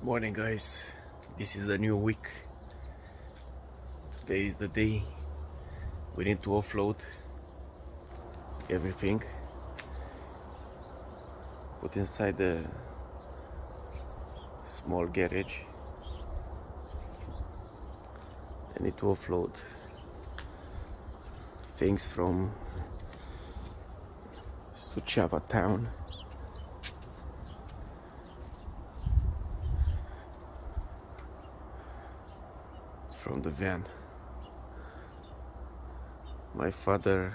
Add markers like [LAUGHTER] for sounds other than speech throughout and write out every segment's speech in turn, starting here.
morning guys. This is a new week. Today is the day. We need to offload everything. Put inside the small garage. I need to offload things from Suceava town from the van. My father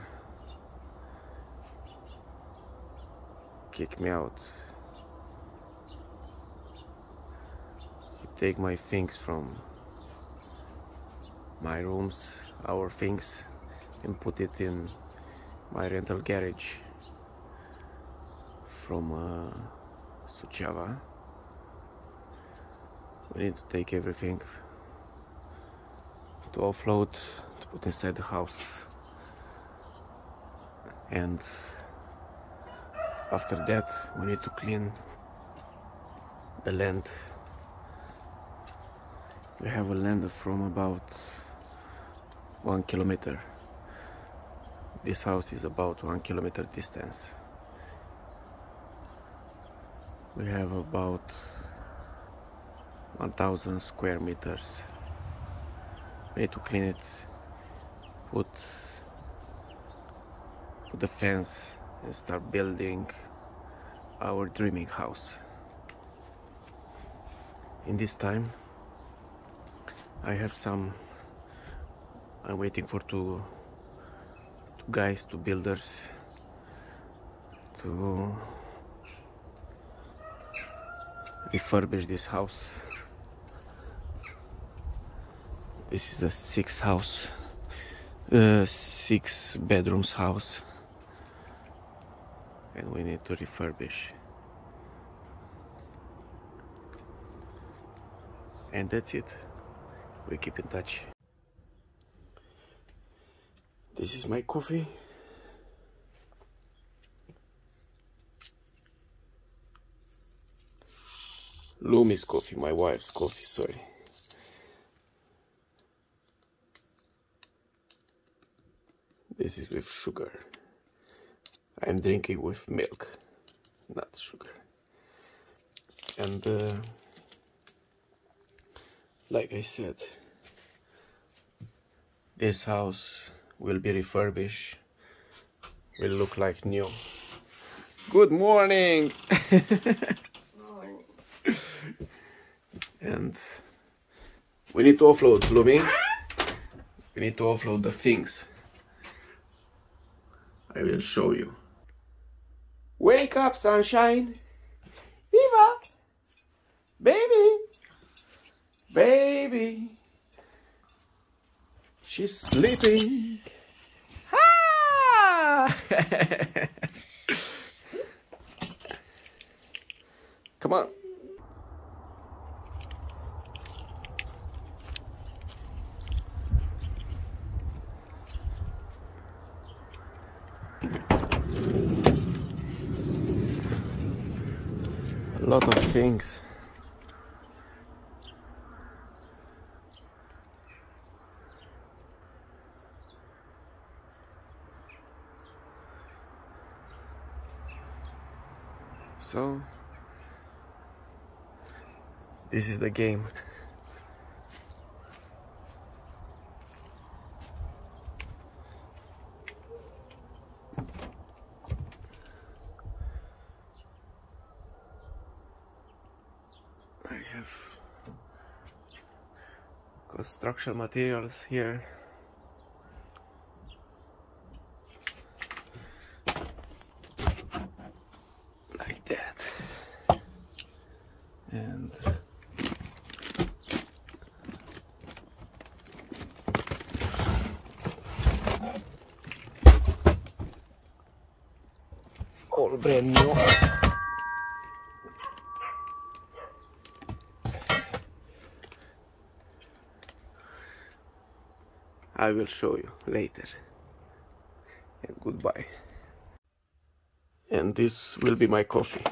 kicked me out. He take my things from my rooms, our things, and put it in my rental garage from uh, Suceava. We need to take everything to offload to put inside the house. And after that we need to clean the land. We have a land from about one kilometer. This house is about one kilometer distance. We have about 1000 square meters need to clean it put put the fence and start building our dreaming house. In this time I have some I'm waiting for two, two guys two builders to refurbish this house this is a six house uh, six bedrooms house. And we need to refurbish. And that's it. We keep in touch. This is my coffee. Lumi's coffee, my wife's coffee, sorry. This is with sugar. I'm drinking with milk, not sugar. And uh, like I said, this house will be refurbished, will look like new. Good morning! Morning. and we need to offload, Lumi. We need to offload the things. I will show you. Wake up, sunshine! Eva! Baby! Baby! She's sleeping! Ah! [LAUGHS] lot of things. So, this is the game. Construction materials here. Like that. And all brand new. I will show you later. And goodbye. And this will be my coffee.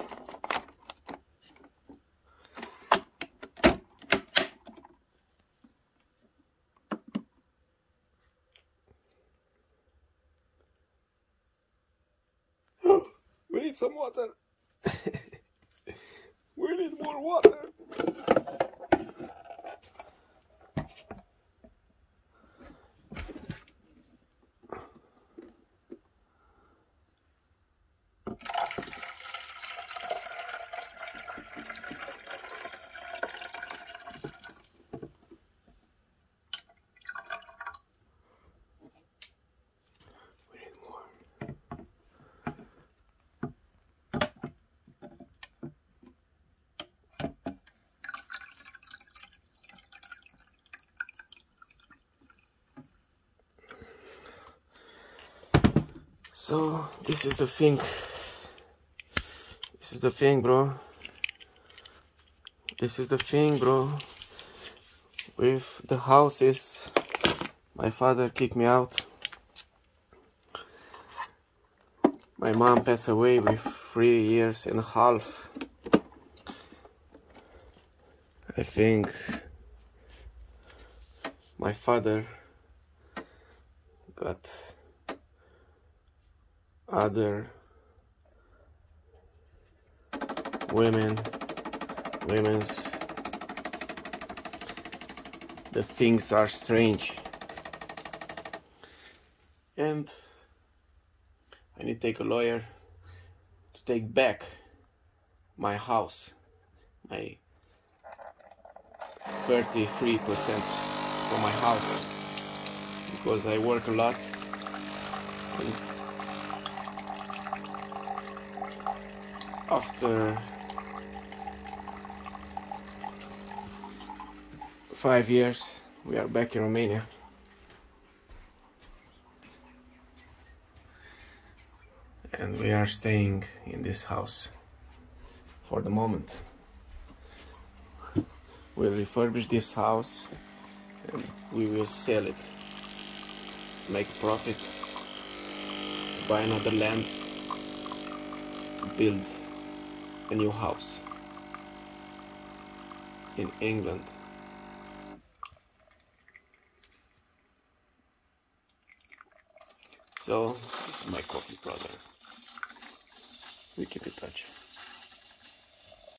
[LAUGHS] We need some water. [LAUGHS] We need more water. So this is the thing. This is the thing, bro. This is the thing, bro. With the houses, my father kicked me out. My mom passed away with three years and a half. I think my father got other women women's. The things are strange. And I need to take a lawyer to take back my house my 33% from my house because I work a lot and after five years we are back in Romania. And we are staying in this house for the moment. We'll refurbish this house and we will sell it. Make profit. Buy another land. Build a new house in England. So, this is my coffee brother. We keep in touch.